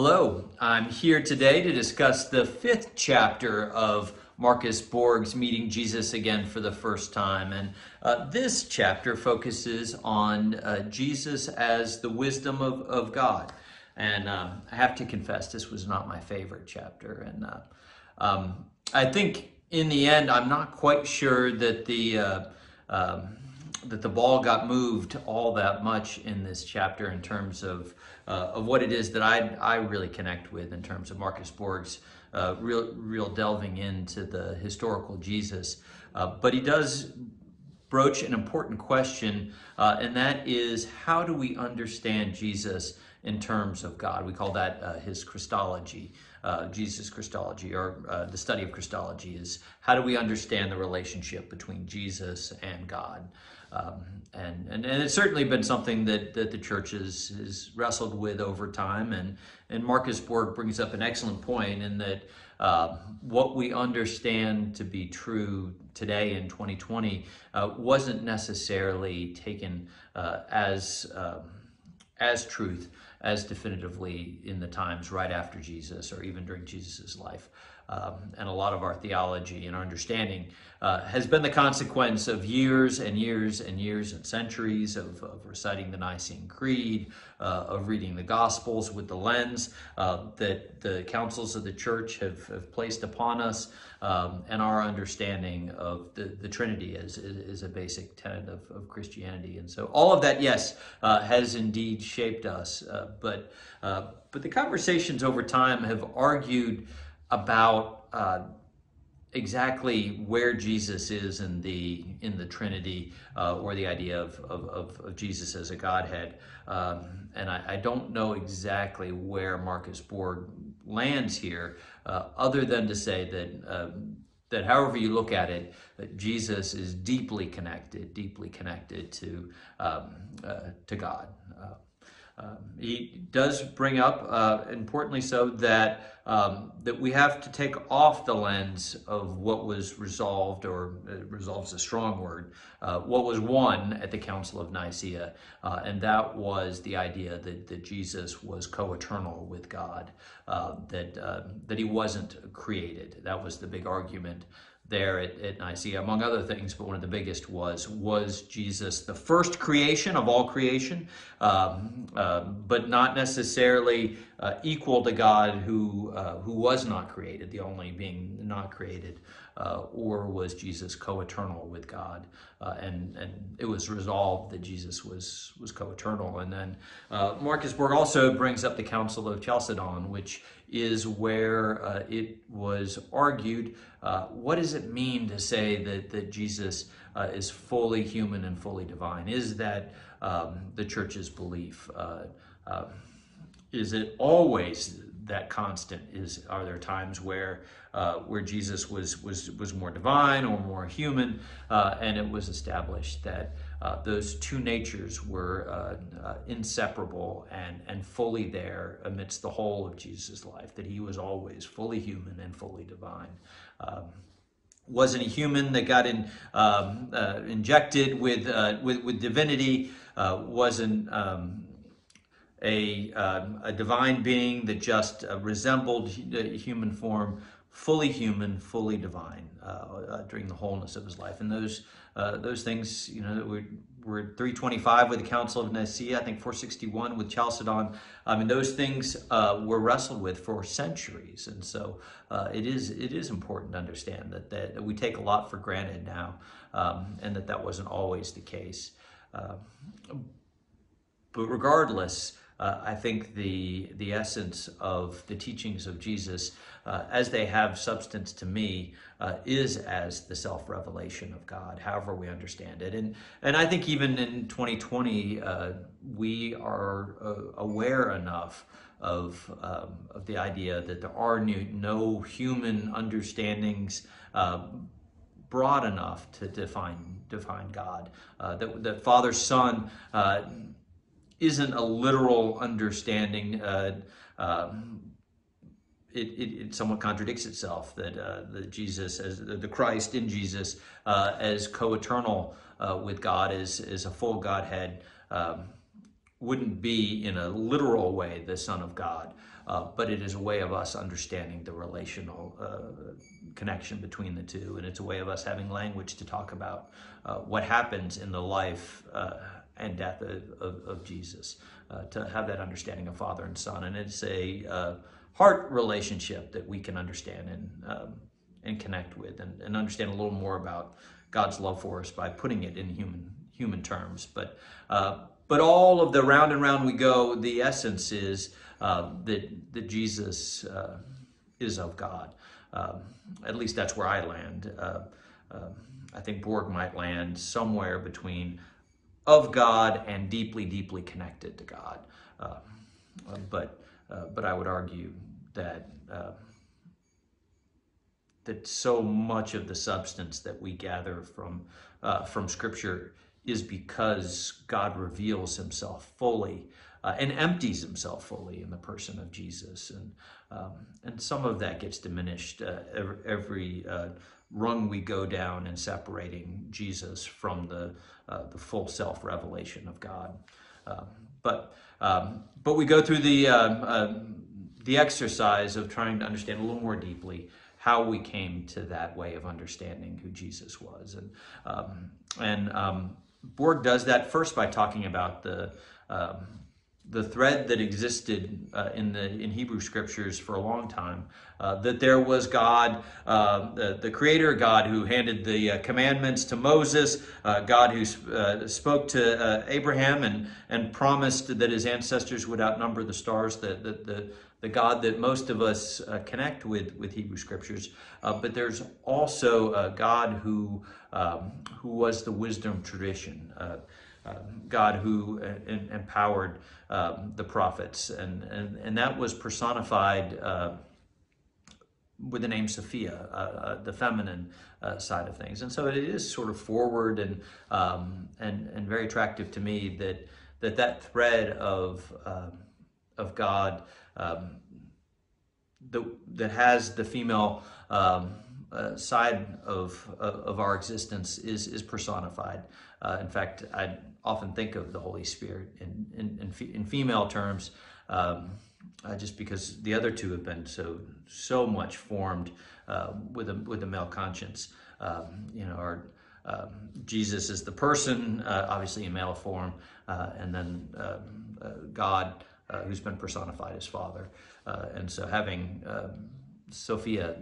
Hello, I'm here today to discuss the fifth chapter of Marcus Borg's Meeting Jesus Again for the First Time. And uh, this chapter focuses on uh, Jesus as the wisdom of, of God. And um, I have to confess, this was not my favorite chapter. And uh, um, I think in the end, I'm not quite sure that the uh, um, that the ball got moved all that much in this chapter in terms of uh, of what it is that I I really connect with in terms of Marcus Borg's uh, real real delving into the historical Jesus. Uh, but he does broach an important question, uh, and that is how do we understand Jesus in terms of God? We call that uh, his Christology. Uh, Jesus Christology, or the study of Christology, is how do we understand the relationship between Jesus and God? Um, and, and, and it's certainly been something that, that the church has, has wrestled with over time. And, and Marcus Borg brings up an excellent point in that uh, what we understand to be true today in 2020 uh, wasn't necessarily taken uh, as, um, as truth as definitively in the times right after Jesus or even during Jesus' life. Um, and a lot of our theology and our understanding uh, has been the consequence of years and years and years and centuries of, of reciting the Nicene Creed, uh, of reading the Gospels with the lens uh, that the councils of the church have, have placed upon us, um, and our understanding of the, the Trinity is, is a basic tenet of, of Christianity. And so all of that, yes, uh, has indeed shaped us. Uh, but, uh, but the conversations over time have argued about uh, exactly where Jesus is in the in the Trinity, uh, or the idea of, of, of, Jesus as a Godhead. Um, and I, I, don't know exactly where Marcus Borg lands here, uh, other than to say that. Um, that however you look at it, Jesus is deeply connected, deeply connected to um, uh, to God. Um, he does bring up, uh, importantly so, that um, that we have to take off the lens of what was resolved, or uh, resolves a strong word, uh, what was won at the Council of Nicaea, uh, and that was the idea that, that Jesus was co-eternal with God, uh, that uh, that he wasn't created. That was the big argument there at, at Nicaea, among other things, but one of the biggest was, was Jesus the first creation of all creation, um, uh, but not necessarily uh, equal to God who, uh, who was not created, the only being not created, uh, or was Jesus co-eternal with God? Uh, and, and it was resolved that Jesus was, was co-eternal. And then uh, Marcus Borg also brings up the Council of Chalcedon, which is where uh, it was argued uh, what does it mean to say that, that Jesus uh, is fully human and fully divine? Is that um, the church's belief? Uh, is it always that constant? Is are there times where uh, where Jesus was was was more divine or more human, and it was established that uh, those two natures were uh, uh, inseparable and, and fully there amidst the whole of Jesus' life, that he was always fully human and fully divine. Um, wasn't a human that got in, um, uh, injected with, uh, with, with, divinity, wasn't um, a, um, a divine being that just resembled human form, fully human, fully divine uh, uh, during the wholeness of his life. And those uh, those things, you know, were, were 325 with the Council of Nicaea, I think 461 with Chalcedon. I mean, those things uh, were wrestled with for centuries, and so uh, it is it is important to understand that that we take a lot for granted now, um, and that that wasn't always the case. but regardless. Uh, I think the the essence of the teachings of Jesus, uh, as they have substance to me, uh, is as the self revelation of God, however we understand it. And and I think even in 2020, uh, we are uh, aware enough of um, of the idea that there are new, no human understandings. Uh, broad enough to define define God. that, that Father Son isn't a literal understanding. Uh, um, it, it, it, somewhat contradicts itself that, uh, that Jesus, as the Christ in Jesus, uh, as co-eternal uh, with God, as, is a full Godhead. Um, wouldn't be in a literal way the Son of God, uh, but it is a way of us understanding the relational uh, connection between the two, and it's a way of us having language to talk about what happens in the life and death of, of, of Jesus, uh, to have that understanding of Father and Son, and it's a uh, heart relationship that we can understand and um, and connect with, and, and understand a little more about God's love for us by putting it in human human terms, but. but all of the round and round we go, the essence is uh, that, that Jesus uh, is of God. Um, at least that's where I land. Uh, um, I think Borg might land somewhere between of God and deeply, deeply connected to God. Uh, but, uh, but I would argue that that so much of the substance that we gather from uh, from Scripture is because God reveals Himself fully uh, and empties himself fully in the person of Jesus. And, um, and some of that gets diminished uh, every, every uh, rung we go down in separating Jesus from the, uh, the full self revelation of God. Um, but, um, but we go through the, um, um, the exercise of trying to understand a little more deeply how we came to that way of understanding who Jesus was. And, um, and Borg does that first by talking about the, um, the thread that existed uh, in the in Hebrew scriptures for a long time uh, that there was God, uh, the, the Creator God, who handed the uh, commandments to Moses, uh, God who uh, spoke to Abraham and and promised that his ancestors would outnumber the stars, the the, the, the God that most of us connect with with Hebrew scriptures. but there's also a God who um, who was the wisdom tradition. Um, God who uh, empowered um, the prophets, and, and, and that was personified uh, with the name Sophia, uh, uh, the feminine uh, side of things. And so it is sort of forward and, um, and, and very attractive to me that that, that thread of, of God um, the, that has the female um, uh, side of, of our existence is, is personified. Uh, in fact, I often think of the Holy Spirit in, in, in, in female terms, um, uh, just because the other two have been so so much formed uh, with a with a male conscience. Um, you know, our um, Jesus is the person, uh, obviously in male form, uh, and then um, God, who's been personified as Father. and so having um, Sophia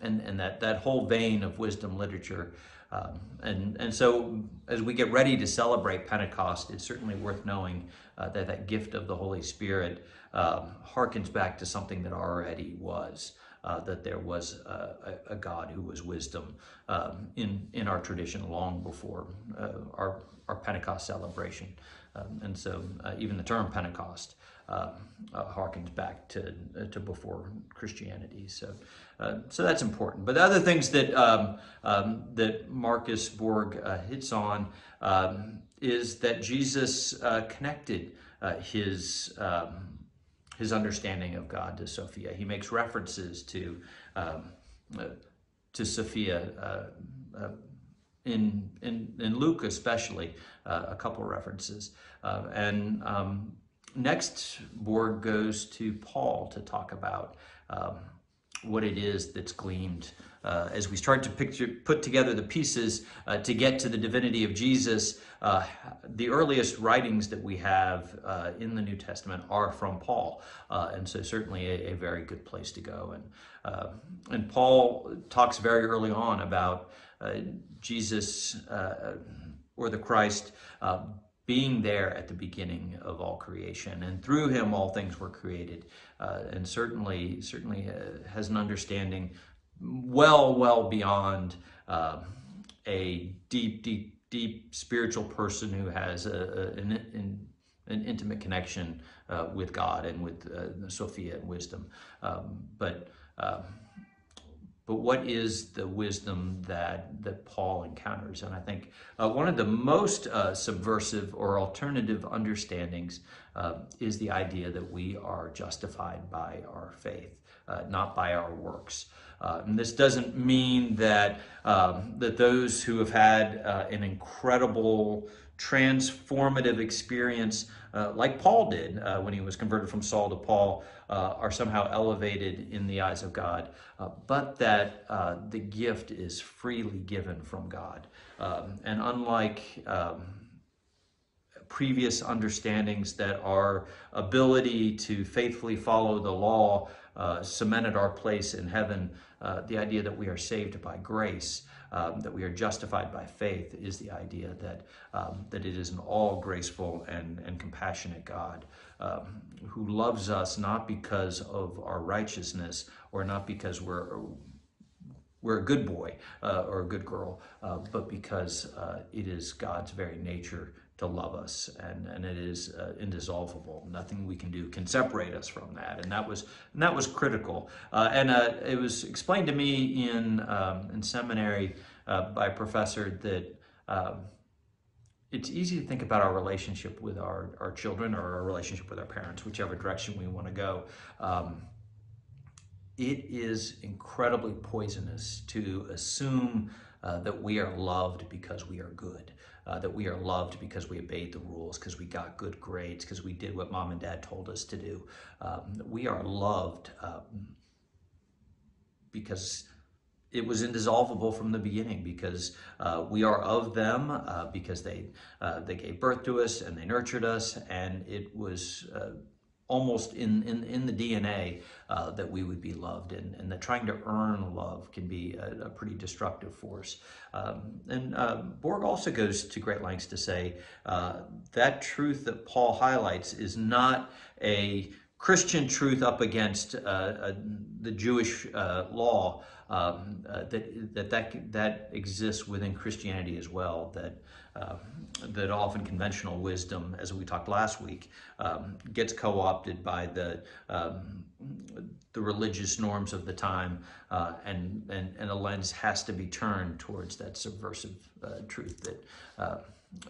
and, and that, that whole vein of wisdom literature um, and, and so, as we get ready to celebrate Pentecost, it's certainly worth knowing uh, that that gift of the Holy Spirit um, harkens back to something that already was. Uh, that there was a, a, God who was wisdom um, in, in our tradition long before uh, our, our Pentecost celebration. Um, and so, uh, even the term Pentecost uh, harkens back to, to before Christianity. So, uh, so that's important. But the other things that um, um, that Marcus Borg uh, hits on um, is that Jesus uh, connected uh, his um, his understanding of God to Sophia. He makes references to um, uh, to Sophia. in, in, in Luke, especially, a couple references. and um, next, Borg goes to Paul to talk about um, what it is that's gleamed. Uh, as we start to picture, put together the pieces uh, to get to the divinity of Jesus, uh, the earliest writings that we have uh, in the New Testament are from Paul, uh, and so certainly a, a, very good place to go. And uh, and Paul talks very early on about Jesus or the Christ being there at the beginning of all creation, and through him all things were created, uh, and certainly certainly uh, has an understanding well well beyond uh, a deep deep deep spiritual person who has a, a an, an, an, intimate connection uh, with God and with uh, Sophia and wisdom, um, but. But what is the wisdom that that Paul encounters? And I think uh, one of the most uh, subversive or alternative understandings uh, is the idea that we are justified by our faith, uh, not by our works. Uh, and this doesn't mean that um, that those who have had uh, an incredible transformative experience uh, like Paul did uh, when he was converted from Saul to Paul, uh, are somehow elevated in the eyes of God, uh, but that uh, the gift is freely given from God. Um, and unlike um, previous understandings that our ability to faithfully follow the law uh, cemented our place in heaven, uh, the idea that we are saved by grace, um, that we are justified by faith, is the idea that, um, that it is an all graceful and, and compassionate God um, who loves us not because of our righteousness or not because we're we're a good boy uh, or a good girl, uh, but because uh, it is God's very nature to love us, and, and it is uh, indissoluble. Nothing we can do can separate us from that, and that was and that was critical. Uh, and uh, it was explained to me in um, in seminary uh, by a professor that. Um, it's easy to think about our relationship with our, our children or our relationship with our parents, whichever direction we want to go. Um, it is incredibly poisonous to assume uh, that we are loved because we are good uh, that we are loved because we obeyed the rules, because we got good grades, because we did what mom and dad told us to do. Um, we are loved um, because it was indissoluble from the beginning because uh, we are of them uh, because they uh, they gave birth to us and they nurtured us and it was uh, almost in, in, in the DNA uh, that we would be loved and, and that trying to earn love can be a, a pretty destructive force. Um, and uh, Borg also goes to great lengths to say uh, that truth that Paul highlights is not a Christian truth up against uh, uh, the Jewish uh, law um, that, that that that exists within Christianity as well. That uh, that often conventional wisdom, as we talked last week, um, gets co-opted by the um, the religious norms of the time, uh, and, and and a lens has to be turned towards that subversive uh, truth that uh,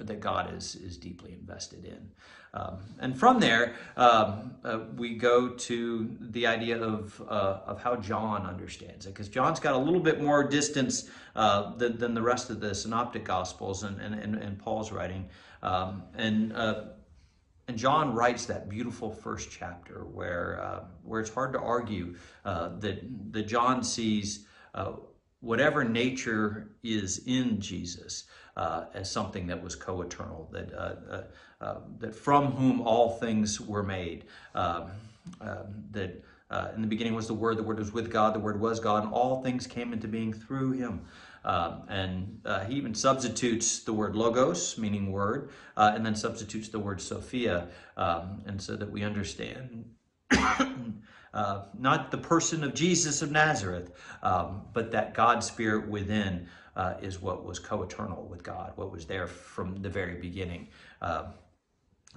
that God is is deeply invested in. Um, and from there, um, uh, we go to the idea of, uh, of how John understands it, because John's got a little bit more distance uh, than, than, the rest of the synoptic gospels and, and, and, and Paul's writing. Um, and, uh, and John writes that beautiful first chapter where, uh, where it's hard to argue uh, that, that John sees whatever nature is in Jesus as something that was co-eternal, that uh, uh, uh that from whom all things were made. Um, um that uh, in the beginning was the Word, the Word was with God, the Word was God, and all things came into being through Him. Um, and uh, he even substitutes the word logos, meaning word, and then substitutes the word Sophia, um, and so that we understand uh, not the person of Jesus of Nazareth, um, but that God Spirit within uh, is what was co eternal with God, what was there from the very beginning. Uh,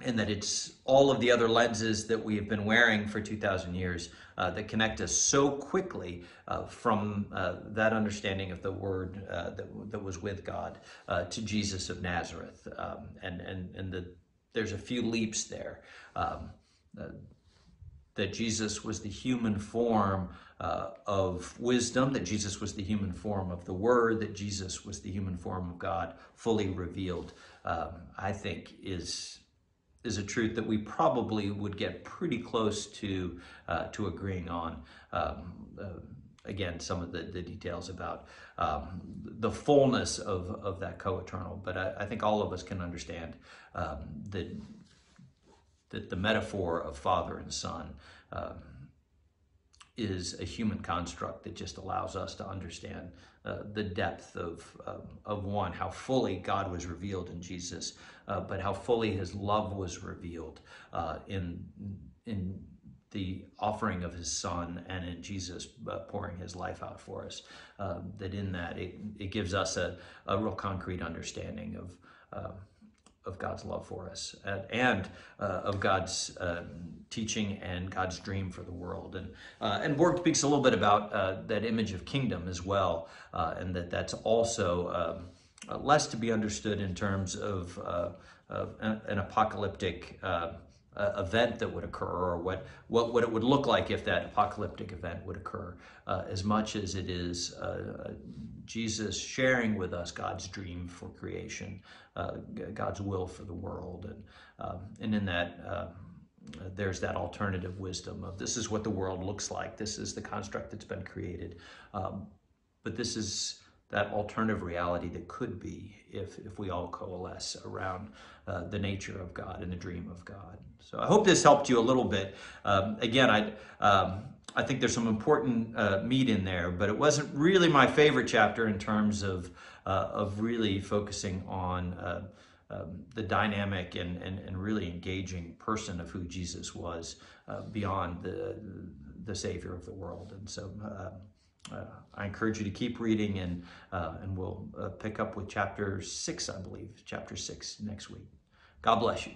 and that it's all of the other lenses that we have been wearing for 2,000 years uh, that connect us so quickly uh, from uh, that understanding of the Word uh, that, that was with God to Jesus of Nazareth. Um, and and, and the, there's a few leaps there. Um, that Jesus was the human form uh, of wisdom, that Jesus was the human form of the Word, that Jesus was the human form of God, fully revealed, um, I think is is a truth that we probably would get pretty close to uh, to agreeing on. Um, uh, again, some of the, the details about um, the fullness of, of that co-eternal, but I, I, think all of us can understand um, that that the metaphor of father and son um, is a human construct that just allows us to understand uh, the depth of, um, of one, how fully God was revealed in Jesus, uh, but how fully his love was revealed uh, in, in the offering of his son and in Jesus uh, pouring his life out for us. Um, that in that, it, it gives us a, a real concrete understanding of um, of God's love for us and, and uh, of God's uh, teaching and God's dream for the world. And, uh, and Borg speaks a little bit about uh, that image of kingdom as well, uh, and that that's also um, less to be understood in terms of, uh, of an, apocalyptic uh, event that would occur or what, what, what it would look like if that apocalyptic event would occur, uh, as much as it is uh, Jesus sharing with us God's dream for creation, uh, God's will for the world. And, um, and in that, uh, there's that alternative wisdom of this is what the world looks like, this is the construct that's been created. Um, but this is that alternative reality that could be if, if we all coalesce around uh, the nature of God and the dream of God. So I hope this helped you a little bit. Um, again, I, um, I think there's some important uh, meat in there, but it wasn't really my favorite chapter in terms of, uh, of really focusing on uh, um, the dynamic and, and, and really engaging person of who Jesus was uh, beyond the, the Savior of the world. And so uh, I encourage you to keep reading, and uh, and we'll uh, pick up with chapter six, I believe, chapter six next week. God bless you.